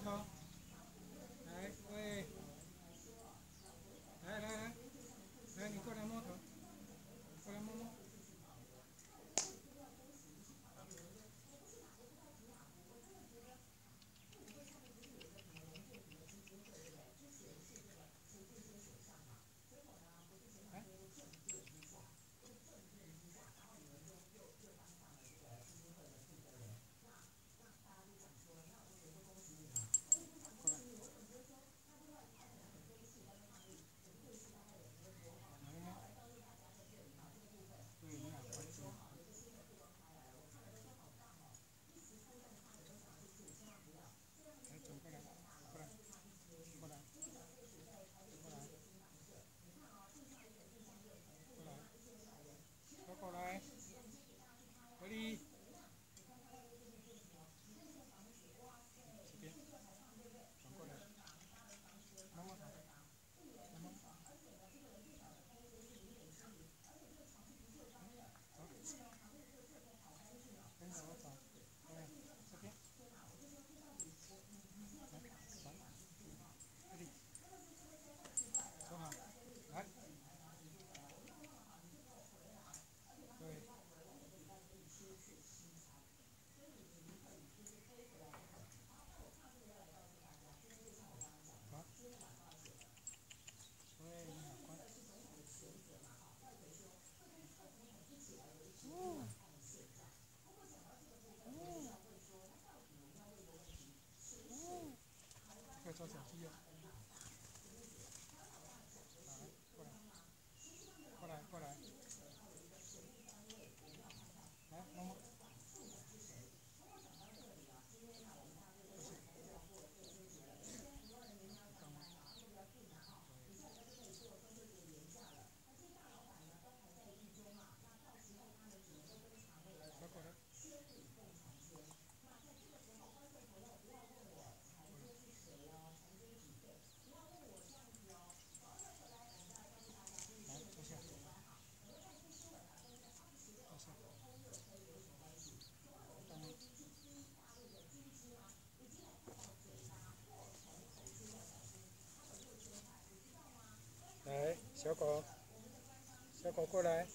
来小狗，小狗过来。